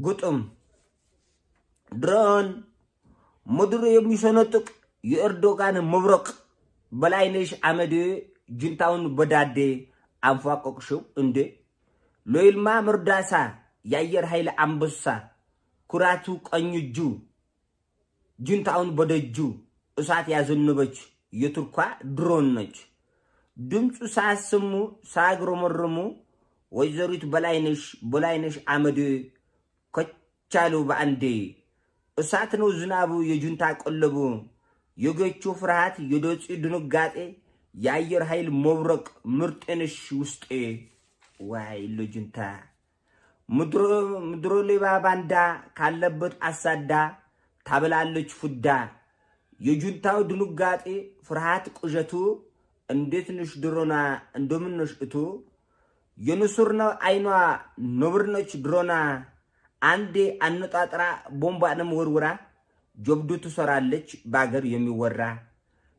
ግጥም ድሮን ምድር የሚሰነጥቅ የኤርዶጋን መብረቅ በላይነሽ አመድ ጁንታውን በዳዴ አንፏቀቅሽው እንዴ? ሎይልማ መርዳሳ የአየር ኃይል አንበሳ ኩራቱ ቀኝ እጁ ጁንታውን በደጁ እሳት ያዘነበች የቱርኳ ድሮን ነች። ድምፁ ሳያሰሙ ሳያግረመርሙ ወይዘሪት በላይነሽ በላይነሽ አመድ ከቻሉ በአንዴ። እሳት ነው ዝናቡ የጁንታ ቀለቡ። የጎቹ ፍርሃት የዶፂ ድንጋጤ የአየር ኃይል መብረቅ ምርጤንሽ ውስጤ። ዋይ ለጁንታ። ምድሮ ሌባ ባንዳ ካለበት አሳዳ ታበላለች ፍዳ የጁንታው ድንጋጤ ፍርሃት ቅዠቱ እንዴት ነሽ ድሮና? እንደምነሽ እቱ? የንሱር ነው አይኗ ነብር ነች ድሮና አንዴ አነጣጥራ ቦምባንም ወርውራ ጀብዱ ትሰራለች በአገር የሚወራ።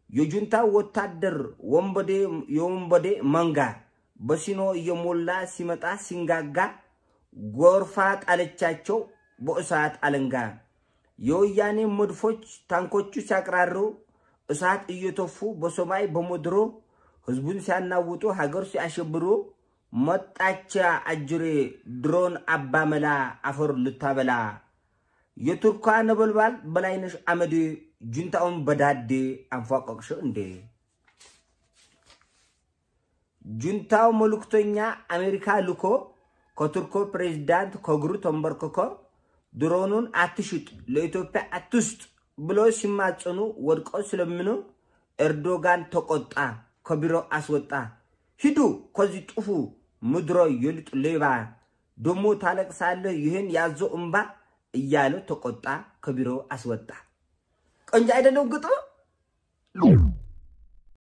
የጁንታው ወታደር ወንበዴ የወንበዴ መንጋ በሲኖ እየሞላ ሲመጣ ሲንጋጋ ጎርፋ ጣለቻቸው በእሳት አለንጋ። የወያኔ መድፎች ታንኮቹ ሲያቅራሩ እሳት እየተፉ በሰማይ በምድሩ ህዝቡን ሲያናውጡ ሀገር ሲያሸብሩ መጣቻ አጅሬ ድሮን አባመላ አፈር ልታበላ የቱርኳ ነበልባል በላይነሽ አመድ ጁንታውን በዳዴ አንፏቀቅሽው እንዴ? ጁንታው መልእክተኛ አሜሪካ ልኮ ከቱርኮ ፕሬዚዳንት ከእግሩ ተንበርክኮ ድሮኑን አትሽጥ ለኢትዮጵያ አትስጥ ብሎ ሲማጽኑ ወድቀው ስለምኑ ኤርዶጋን ተቆጣ፣ ከቢሮ አስወጣ። ሂዱ ከዚህ ጥፉ ምድሮ የልጥ ሌባ ደሞ ታለቅሳለህ ይህን ያዞ እምባ እያለ ተቆጣ፣ ከቢሮ አስወጣ። ቆንጆ አይደለም ግጥሙ?